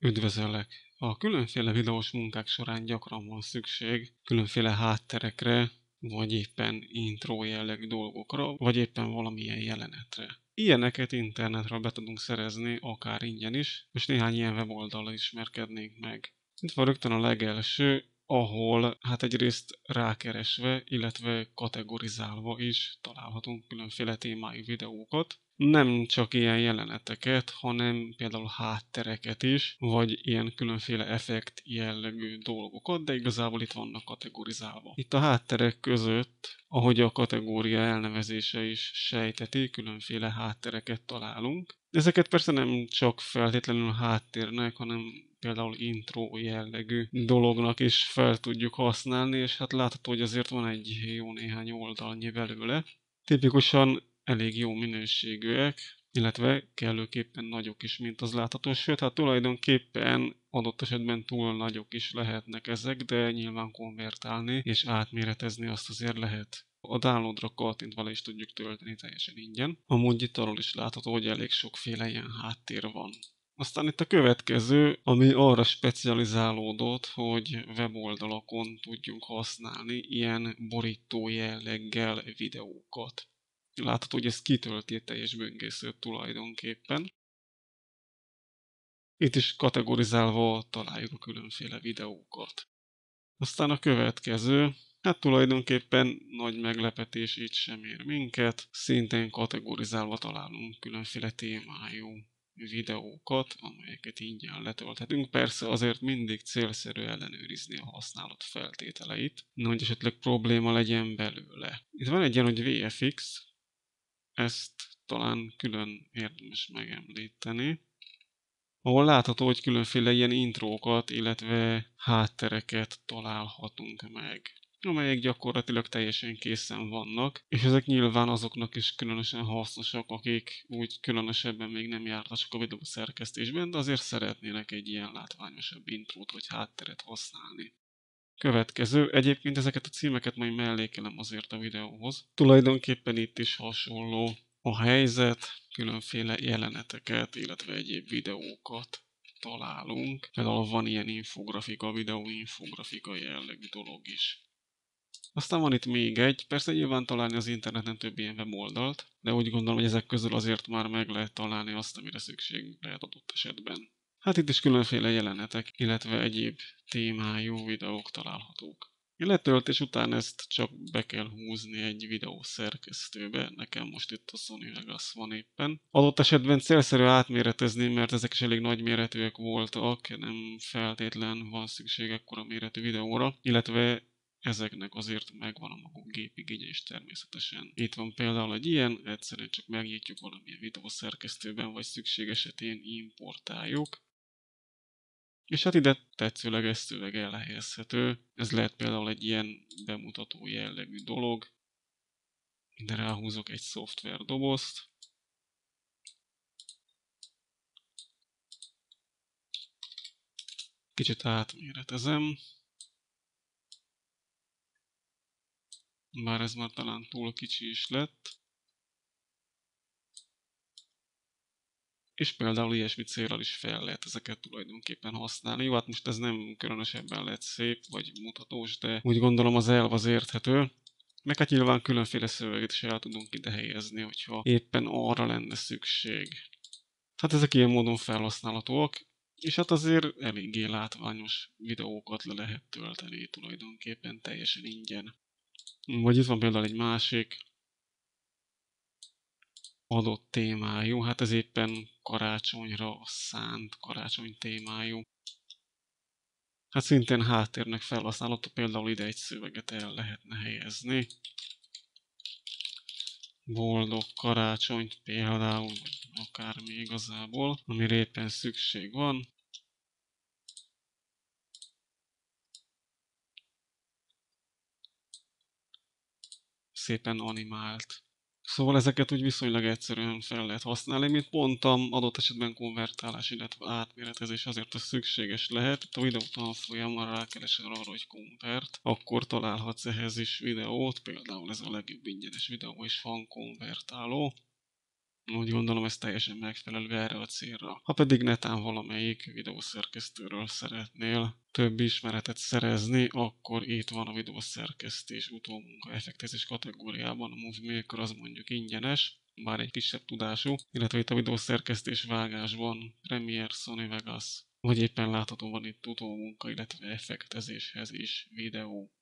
Üdvözöllek! A különféle videós munkák során gyakran van szükség különféle hátterekre, vagy éppen intro jellegű dolgokra, vagy éppen valamilyen jelenetre. Ilyeneket internetről be tudunk szerezni, akár ingyen is, és néhány ilyen weboldalra ismerkednénk meg. Itt van rögtön a legelső, ahol hát egyrészt rákeresve, illetve kategorizálva is találhatunk különféle témájú videókat. Nem csak ilyen jeleneteket, hanem például háttereket is, vagy ilyen különféle effekt jellegű dolgokat, de igazából itt vannak kategorizálva. Itt a hátterek között, ahogy a kategória elnevezése is sejteti, különféle háttereket találunk. Ezeket persze nem csak feltétlenül háttérnek, hanem például intro jellegű dolognak is fel tudjuk használni, és hát látható, hogy azért van egy jó néhány oldalnyi belőle. Tipikusan elég jó minőségűek, illetve kellőképpen nagyok is, mint az látható, sőt, hát tulajdonképpen adott esetben túl nagyok is lehetnek ezek, de nyilván konvertálni és átméretezni azt azért lehet. A downloadra kattintva le is tudjuk tölteni teljesen ingyen. Amúgy itt arról is látható, hogy elég sokféle ilyen háttér van. Aztán itt a következő, ami arra specializálódott, hogy weboldalakon tudjunk használni ilyen borító jelleggel videókat. Látható, hogy ez kitölti a teljes böngészőt tulajdonképpen. Itt is kategorizálva találjuk a különféle videókat. Aztán a következő, hát tulajdonképpen nagy meglepetés itt sem ér minket, szintén kategorizálva találunk különféle témájú videókat, amelyeket ingyen letölthetünk. Persze azért mindig célszerű ellenőrizni a használat feltételeit, hogy esetleg probléma legyen belőle. Itt van egy ilyen, hogy VFX, ezt talán külön érdemes megemlíteni, ahol látható, hogy különféle ilyen intrókat, illetve háttereket találhatunk meg amelyek gyakorlatilag teljesen készen vannak, és ezek nyilván azoknak is különösen hasznosak, akik úgy különösebben még nem jártak a videó szerkesztésben, de azért szeretnének egy ilyen látványosabb intrót vagy hátteret használni. Következő, egyébként ezeket a címeket majd mellékelem azért a videóhoz. Tulajdonképpen itt is hasonló a helyzet, különféle jeleneteket, illetve egyéb videókat találunk. Például van ilyen infografika, videó infografika jellegű dolog is. Aztán van itt még egy, persze nyilván találni az interneten több ilyen weboldalt, de úgy gondolom, hogy ezek közül azért már meg lehet találni azt, amire szükség lehet adott esetben. Hát itt is különféle jelenetek, illetve egyéb témájú videók találhatók. Letöltés után ezt csak be kell húzni egy videó szerkesztőbe, nekem most itt a Sony Vegas van éppen. Adott esetben célszerű átméretezni, mert ezek is elég nagy méretűek voltak, nem feltétlen van szükség ekkora méretű videóra, illetve ezeknek azért megvan a maguk gépigénye is természetesen. Itt van például egy ilyen, egyszerűen csak megnyitjuk valamilyen videószerkesztőben, vagy szükség esetén importáljuk. És hát ide tetszőleges szöveg elhelyezhető. Ez lehet például egy ilyen bemutató jellegű dolog. Ide ráhúzok egy szoftver dobozt. Kicsit átméretezem. Bár ez már talán túl kicsi is lett. És például ilyesmi célral is fel lehet ezeket tulajdonképpen használni. Jó, hát most ez nem különösebben lett szép vagy mutatós, de úgy gondolom az elv az érthető. Meg hát nyilván különféle szöveget is el tudunk ide helyezni, hogyha éppen arra lenne szükség. Hát ezek ilyen módon felhasználhatóak, és hát azért eléggé látványos videókat le lehet tölteni tulajdonképpen teljesen ingyen. Vagy itt van például egy másik adott témájú, hát ez éppen karácsonyra szánt, karácsony témájú. Hát szintén háttérnek felhasználható, például ide egy szöveget el lehetne helyezni. Boldog karácsonyt például, vagy akármi igazából, amire éppen szükség van. szépen animált. Szóval ezeket úgy viszonylag egyszerűen fel lehet használni, mint mondtam, adott esetben konvertálás, illetve átméretezés azért az szükséges lehet. Itt a videó tanfolyamon rákeresel arra, hogy konvert, akkor találhatsz ehhez is videót, például ez a legjobb ingyenes videó is van konvertáló. Úgy gondolom ez teljesen megfelelő erre a célra. Ha pedig netán valamelyik videószerkesztőről szeretnél több ismeretet szerezni, akkor itt van a videószerkesztés utómunka effektezés kategóriában a Movie Maker az mondjuk ingyenes, bár egy kisebb tudású, illetve itt a videószerkesztés vágásban Premiere, Sony Vegas, vagy éppen látható van itt utómunka, illetve effektezéshez is videó.